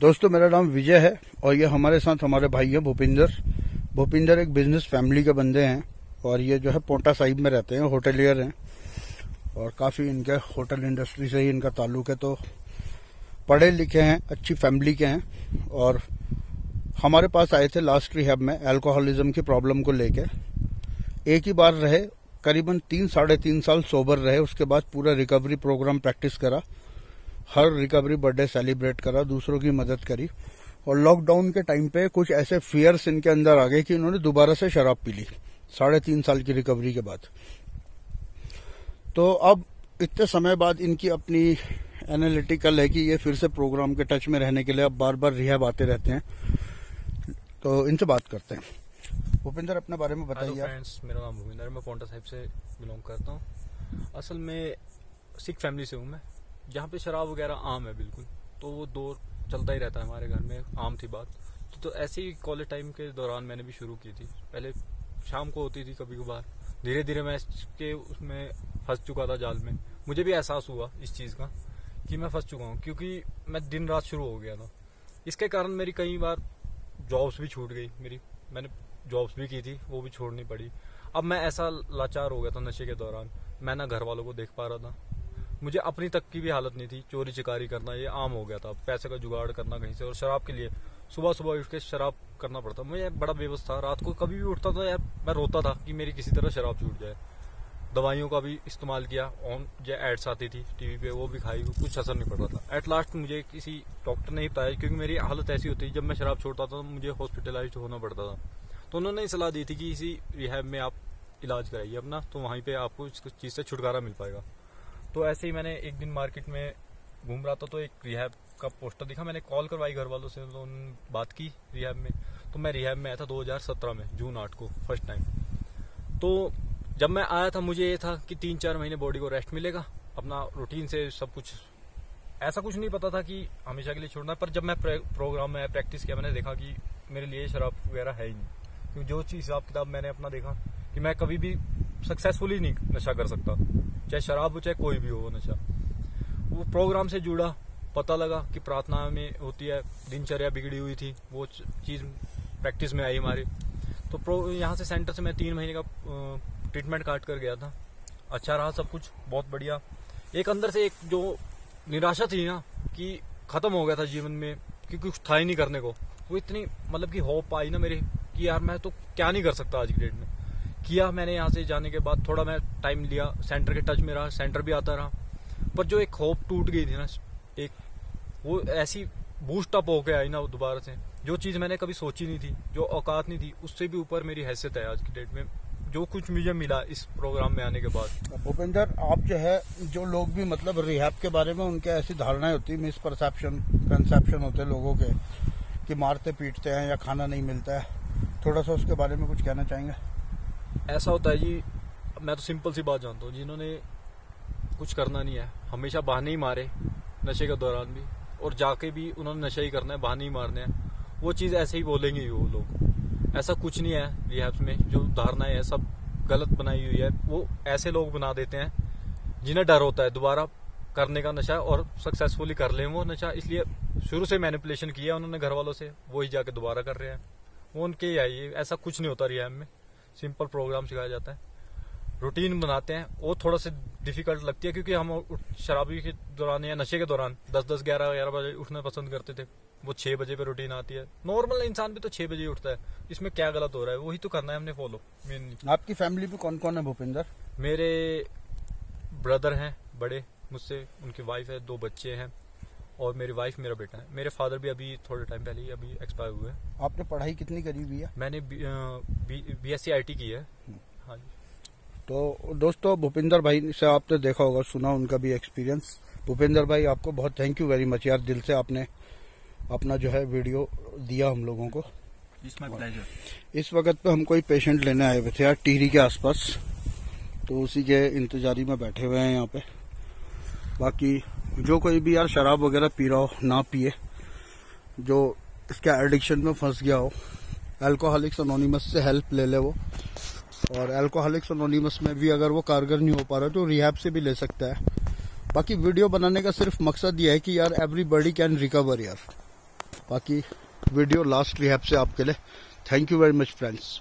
दोस्तों, मेरा नाम विजय है और ये हमारे साथ हमारे भाई हैं भूपिंदर। भूपिंदर एक बिज़नेस फैमिली के बंदे हैं और ये जो है पोटा साहिब में रहते हैं होटलियर हैं और काफ़ी इनके होटल इंडस्ट्री से ही इनका ताल्लुक है। तो पढ़े लिखे हैं, अच्छी फैमिली के हैं और हमारे पास आए थे लास्ट रिहैब में अल्कोहलिज्म की प्रॉब्लम को लेके। एक ही बार रहे, करीबन तीन, साढ़े तीन साल सोबर रहे, उसके बाद पूरा रिकवरी प्रोग्राम प्रैक्टिस करा। हर रिकवरी बर्थडे सेलिब्रेट करा दूसरों की मदद करी। और लॉकडाउन के टाइम पे कुछ ऐसे फियर्स इनके अंदर आ गए कि इन्होंने दोबारा से शराब पी ली साढ़े तीन साल की रिकवरी के बाद। तो अब इतने समय बाद इनकी अपनी एनालिटिकल है कि ये फिर से प्रोग्राम के टच में रहने के लिए अब बार बार रिहैब आते रहते हैं। तो इनसे बात करते हैं। भूपिंदर अपने बारे में बताइए फ्रेंड्स मेरा नाम भूपिंदर मैं पोंटा साहिब से बिलोंग करता हूँ। असल में सिख फैमिली से हूँ मैं। जहाँ पे शराब वगैरह आम है बिल्कुल तो वो दौर चलता ही रहता है हमारे घर में आम थी बात। तो, तो ऐसे ही कॉलेज टाइम के दौरान मैंने भी शुरू की थी। पहले शाम को होती थी कभी कभार। धीरे धीरे मैं इसके उसमें फंस चुका था जाल में। मुझे भी एहसास हुआ इस चीज़ का कि मैं फंस चुका हूँ क्योंकि मैं दिन रात शुरू हो गया था। इसके कारण मेरी कई बार जॉब्स भी छूट गई मेरी। मैंने जॉब्स भी की थी वो भी छोड़नी पड़ी। अब मैं ऐसा लाचार हो गया था नशे के दौरान। मैं ना घर वालों को देख पा रहा था। मुझे अपनी तक की भी हालत नहीं थी। चोरी चिकारी करना, ये आम हो गया था। पैसे का जुगाड़ करना कहीं से और शराब के लिए सुबह सुबह उठ के शराब करना पड़ता। मुझे बड़ा बेबस था। रात को कभी भी उठता था यार मैं रोता था कि मेरी किसी तरह शराब छूट जाए। दवाइयों का भी इस्तेमाल किया, ऑन जो एड्स आती थी टीवी पे, वो भी खाई, कुछ असर नहीं पड़ता था। एट लास्ट मुझे किसी डॉक्टर ने ही बताया, क्योंकि मेरी हालत ऐसी होती जब मैं शराब छोड़ता था तो मुझे हॉस्पिटलाइज होना पड़ता था। तो उन्होंने सलाह दी थी कि इसी रिहैब में आप इलाज कराइए अपना तो वहीं पे आपको इस चीज़ से छुटकारा मिल पाएगा। तो ऐसे ही मैंने एक दिन मार्केट में घूम रहा था तो एक रिहैब का पोस्टर दिखा। मैंने कॉल करवाई घर वालों से तो बात की रिहैब में। तो मैं रिहैब में आया था 2017 में जून आठ को फ़र्स्ट टाइम तो जब मैं आया था, मुझे ये था कि तीन चार महीने बॉडी को रेस्ट मिलेगा, अपना रूटीन से सब कुछ। ऐसा कुछ नहीं पता था कि हमेशा के लिए छोड़ना पर जब मैं प्रोग्राम में प्रैक्टिस किया, मैंने देखा कि मेरे लिए शराब वगैरह है ही नहीं। क्योंकि जो चीज़ हिसाब किताब मैंने अपना देखा कि मैं कभी भी सक्सेसफुली नहीं नशा कर सकता। चाहे शराब हो, चाहे कोई भी हो नशा। वो प्रोग्राम से जुड़ा, पता लगा कि प्रार्थना में होती है, दिनचर्या बिगड़ी हुई थी, वो चीज़ प्रैक्टिस में आई हमारी। तो प्रो यहाँ से सेंटर से मैं तीन महीने का ट्रीटमेंट काट कर गया था। अच्छा रहा सब कुछ, बहुत बढ़िया। एक अंदर से एक जो निराशा थी ना, कि खत्म हो गया था जीवन में, कि कुछ था ही नहीं करने को। वो इतनी मतलब कि होप आई ना मेरे, कि यार मैं तो क्या नहीं कर सकता आज की डेट में। किया मैंने यहाँ से जाने के बाद, थोड़ा मैं टाइम लिया सेंटर के टच में रहा सेंटर भी आता रहा। पर जो एक होप टूट गई थी ना, एक वो ऐसी बूस्ट अप होके आई ना दोबारा से, जो चीज़ मैंने कभी सोची नहीं थी, जो औकात नहीं थी, उससे भी ऊपर मेरी हैसियत है आज की डेट में। जो कुछ मुझे मिला इस प्रोग्राम में आने के बाद। भूपेंद्र, आप जो है, जो लोग भी मतलब रिहैब के बारे में, उनके ऐसी धारणाएँ होती मिसपरसेप्शन कंसेप्शन होते हैं लोगों के, कि मारते पीटते हैं या खाना नहीं मिलता है। थोड़ा सा उसके बारे में कुछ कहना चाहेंगे? ऐसा होता है जी, मैं तो सिंपल सी बात जानता हूँ, जिन्होंने कुछ करना नहीं है, हमेशा बहाने ही मारे नशे के दौरान भी, और जाके भी उन्होंने नशा ही करना है, बहाने ही मारने हैं। वो चीज़ ऐसे ही बोलेंगे वो लोग। ऐसा कुछ नहीं है रिहैब्स में, जो धारणाएँ हैं, सब गलत बनाई हुई है। वो ऐसे लोग बना देते हैं, जिन्हें डर होता है, दोबारा करने का नशा और सक्सेसफुली कर लें वो नशा। इसलिए शुरू से मैनिपुलेशन किया उन्होंने घर वालों से वही जाके दोबारा कर रहे हैं। वो उनके ही आई ऐसा कुछ नहीं होता रिहैब में। सिंपल प्रोग्राम सिखाया जाता है। रूटीन बनाते हैं। वो थोड़ा सा डिफ़िकल्ट लगती है क्योंकि हम शराबी के दौरान या नशे के दौरान दस दस ग्यारह ग्यारह बजे उठना पसंद करते थे। वो छह बजे पे रूटीन आती है। नॉर्मल इंसान भी तो छह बजे उठता है। इसमें क्या गलत हो रहा है? वही तो करना है हमने फॉलो मेनली आपकी फैमिली में कौन कौन है भूपिंदर? मेरे ब्रदर हैं बड़े मुझसे उनकी वाइफ है दो बच्चे हैं। और मेरी वाइफ मेरा बेटा है। मेरे फादर भी अभी थोड़े टाइम पहले ही अभी एक्सपायर हुए हैं। आपने पढ़ाई कितनी करी हुई है? मैंने B S C I T की है। हम्म। हाँ जी। तो दोस्तों भूपिंदर भाई से आपने देखा होगा सुना उनका भी एक्सपीरियंस भूपिंदर भाई आपको बहुत थैंक यू वेरी मच यार दिल से आपने अपना जो है वीडियो दिया हम लोगों को। इस वक्त पे हम कोई पेशेंट लेने आए हुए थे यार टीरी के आसपास। तो उसी के इंतजारी में बैठे हुए हैं यहाँ पे। बाकी जो कोई भी यार शराब वगैरह पी रहा हो, ना पिए, जो इसके एडिक्शन में फंस गया हो अल्कोहलिक्स अनोनिमस से हेल्प ले ले वो। और अल्कोहलिक्स अनोनिमस में भी अगर वो कारगर नहीं हो पा रहा तो रिहैब से भी ले सकता है। बाकी वीडियो बनाने का सिर्फ़ मकसद ये है कि यार एवरीबडी कैन रिकवर यार। बाकी वीडियो लास्ट रिहैब से आपके लिए। Thank you very much friends